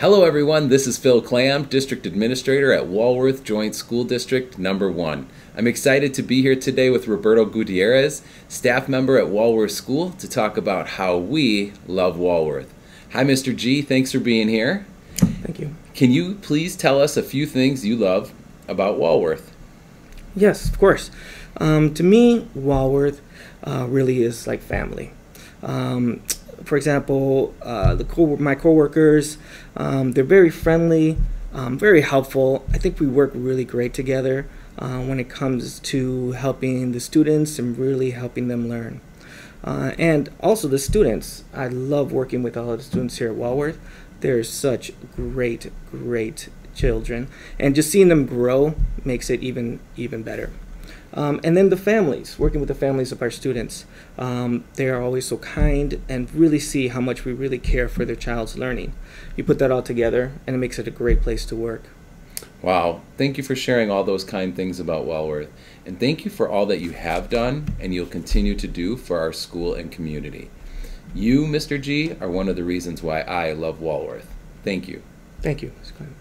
Hello, everyone. This is Phill Klamm, District Administrator at Walworth Joint School District Number 1. I'm excited to be here today with Roberto Gutierrez, staff member at Walworth School, to talk about how we love Walworth. Hi, Mr. G. Thanks for being here. Thank you. Can you please tell us a few things you love about Walworth? Yes, of course. Um, to me, Walworth uh, really is like family. Um, for example, uh, the co- my coworkers, um, they're very friendly, um, very helpful. I think we work really great together uh, when it comes to helping the students and really helping them learn. Uh, and also the students. I love working with all of the students here at Walworth. They're such great, great children, and just seeing them grow makes it even even better. Um, and then the families, working with the families of our students. Um, they are always so kind and really see how much we really care for their child's learning. You put that all together, and it makes it a great place to work. Wow. Thank you for sharing all those kind things about Walworth. And thank you for all that you have done and you'll continue to do for our school and community. You, Mr. G, are one of the reasons why I love Walworth. Thank you. Thank you, Ms. Klamm.